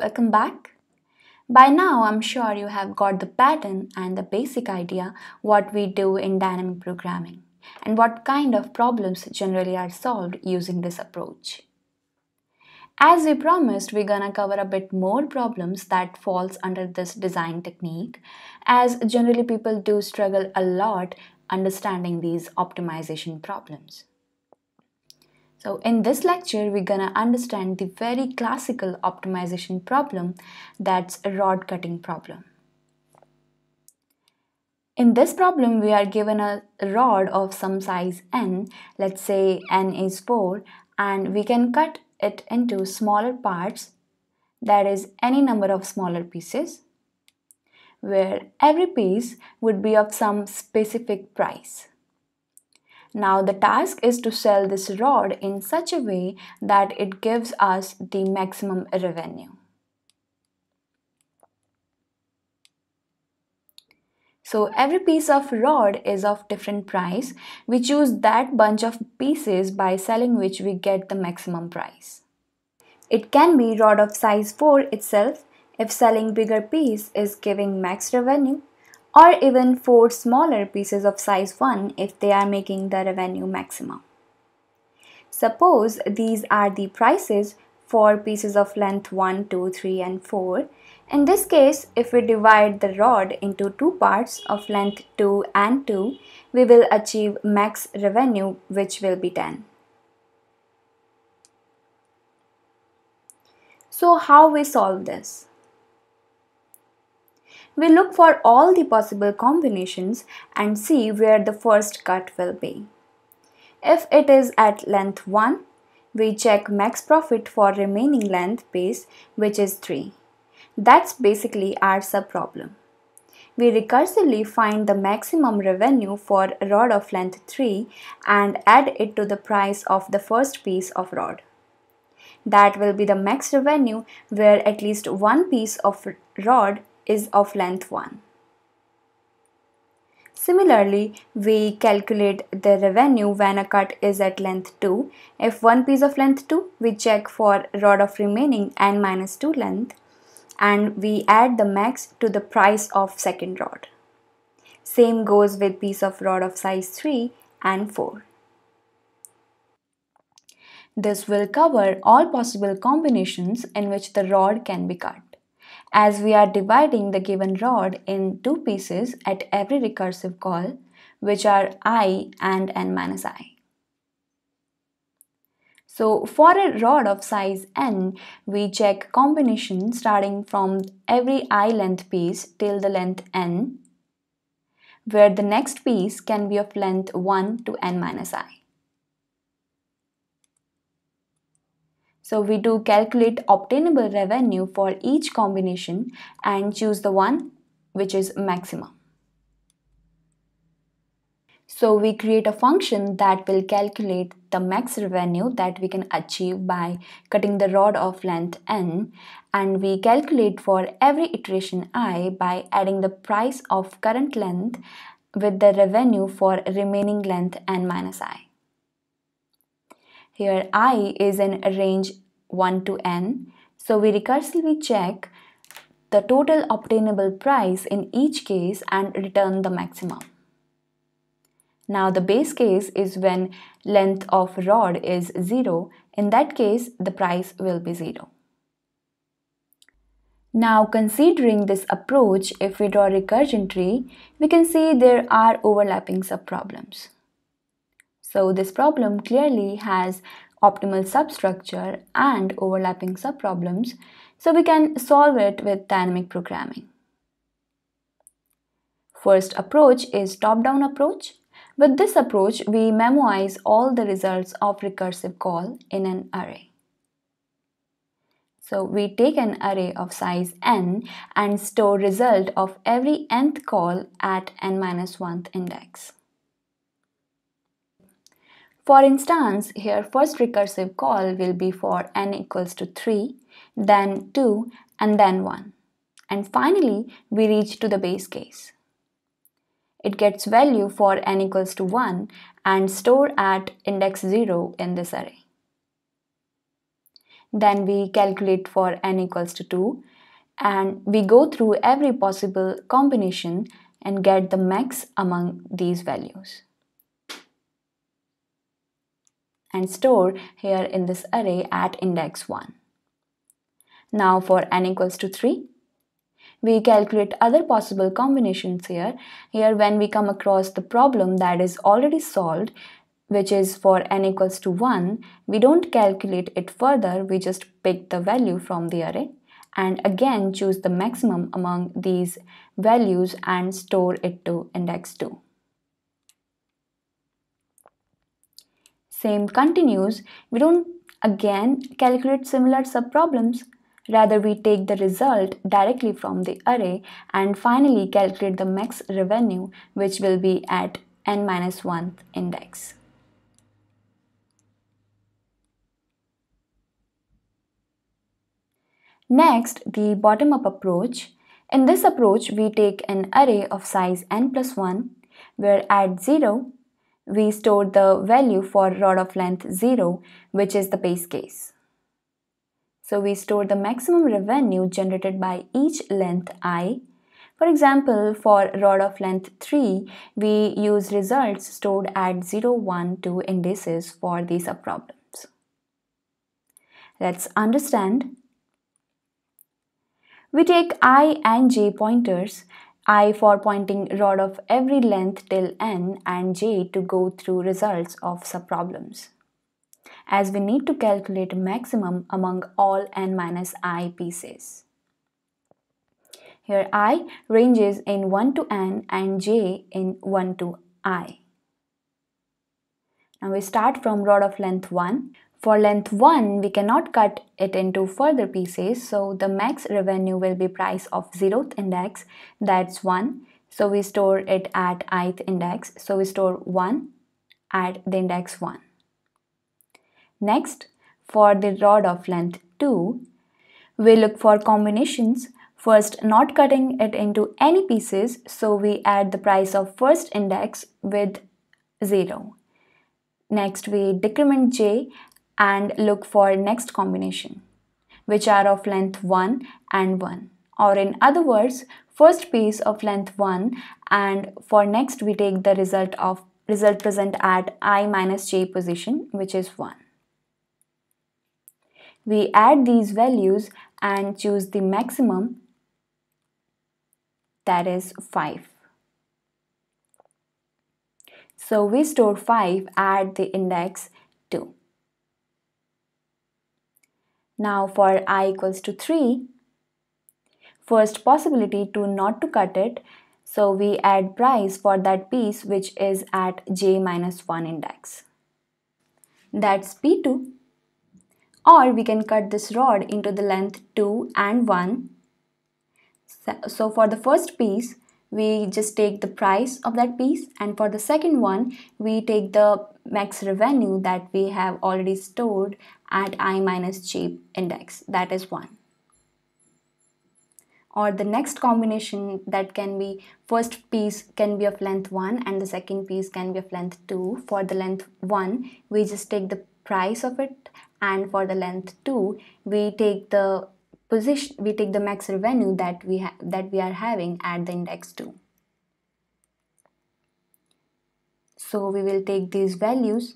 Welcome back. By now, I'm sure you have got the pattern and the basic idea what we do in dynamic programming and what kind of problems generally are solved using this approach. As we promised, we're gonna cover a bit more problems that falls under this design technique as generally people do struggle a lot understanding these optimization problems. So in this lecture, we're gonna understand the very classical optimization problem that's a rod cutting problem. In this problem, we are given a rod of some size n, let's say n is 4, and we can cut it into smaller parts, that is any number of smaller pieces, where every piece would be of some specific price. Now the task is to sell this rod in such a way that it gives us the maximum revenue. So every piece of rod is of different price. We choose that bunch of pieces by selling which we get the maximum price. It can be rod of size 4 itself if selling bigger piece is giving max revenue or even 4 smaller pieces of size 1 if they are making the revenue maximum. Suppose these are the prices for pieces of length 1, 2, 3 and 4 in this case, if we divide the rod into two parts of length 2 and 2, we will achieve max revenue which will be 10. So how we solve this? We look for all the possible combinations and see where the first cut will be. If it is at length 1, we check max profit for remaining length base which is 3. That's basically our subproblem. We recursively find the maximum revenue for rod of length 3 and add it to the price of the first piece of rod. That will be the max revenue where at least one piece of rod is of length 1. Similarly, we calculate the revenue when a cut is at length 2. If one piece of length 2, we check for rod of remaining n minus 2 length and we add the max to the price of second rod. Same goes with piece of rod of size 3 and 4. This will cover all possible combinations in which the rod can be cut. As we are dividing the given rod in two pieces at every recursive call, which are i and n minus i. So for a rod of size n, we check combination starting from every i length piece till the length n, where the next piece can be of length 1 to n minus i. So we do calculate obtainable revenue for each combination and choose the one which is maximum. So we create a function that will calculate the max revenue that we can achieve by cutting the rod of length n and we calculate for every iteration i by adding the price of current length with the revenue for remaining length n minus i. Here i is in range 1 to n so we recursively check the total obtainable price in each case and return the maximum. Now the base case is when length of rod is 0. In that case, the price will be 0. Now considering this approach, if we draw recursion tree, we can see there are overlapping subproblems. So this problem clearly has optimal substructure and overlapping subproblems, so we can solve it with dynamic programming. First approach is top-down approach with this approach, we memoize all the results of recursive call in an array. So we take an array of size n and store result of every nth call at n minus 1th index. For instance, here first recursive call will be for n equals to 3, then 2 and then 1. And finally, we reach to the base case it gets value for n equals to 1 and store at index 0 in this array. Then we calculate for n equals to 2 and we go through every possible combination and get the max among these values. And store here in this array at index 1. Now for n equals to 3, we calculate other possible combinations here. Here when we come across the problem that is already solved, which is for n equals to 1, we don't calculate it further, we just pick the value from the array and again choose the maximum among these values and store it to index 2. Same continues, we don't again calculate similar subproblems. Rather, we take the result directly from the array and finally calculate the max revenue which will be at n minus 1th index. Next, the bottom-up approach. In this approach, we take an array of size n plus 1, where at 0, we store the value for rod of length 0, which is the base case. So we store the maximum revenue generated by each length i. For example, for rod of length 3, we use results stored at 0, 1, 2 indices for these subproblems. Let's understand we take i and j pointers, i for pointing rod of every length till n and j to go through results of subproblems. As we need to calculate maximum among all n minus i pieces. Here i ranges in 1 to n and j in 1 to i. Now we start from rod of length 1 for length 1, we cannot cut it into further pieces, so the max revenue will be price of 0th index, that's 1. So we store it at ith index, so we store 1 at the index 1. Next, for the rod of length 2, we look for combinations First, not cutting it into any pieces, so we add the price of first index with 0. Next, we decrement j and look for next combination which are of length 1 and 1 or in other words first piece of length 1 and for next we take the result of result present at i minus j position which is 1 we add these values and choose the maximum that is 5 so we store 5 at the index 2 now for i equals to 3, first possibility to not to cut it, so we add price for that piece which is at j minus 1 index. That's P2. Or we can cut this rod into the length 2 and 1. So for the first piece, we just take the price of that piece and for the second one, we take the max revenue that we have already stored at i minus j index. That is 1 or the next combination that can be first piece can be of length 1 and the second piece can be of length 2 for the length 1 we just take the price of it. And for the length 2 we take the position we take the max revenue that we have that we are having at the index 2 so we will take these values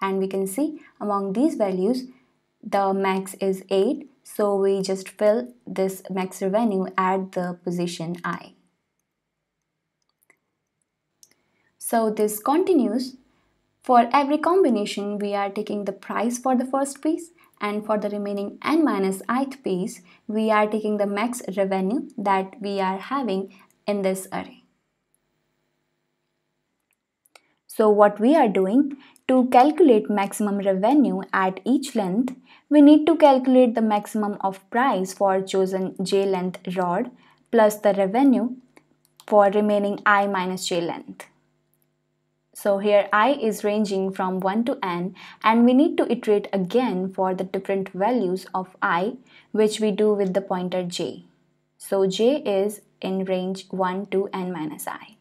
and we can see among these values the max is 8 so we just fill this max revenue at the position i. So this continues. For every combination we are taking the price for the first piece and for the remaining n minus ith piece we are taking the max revenue that we are having in this array. So what we are doing to calculate maximum revenue at each length, we need to calculate the maximum of price for chosen j length rod plus the revenue for remaining i minus j length. So here i is ranging from 1 to n and we need to iterate again for the different values of i which we do with the pointer j. So j is in range 1 to n minus i.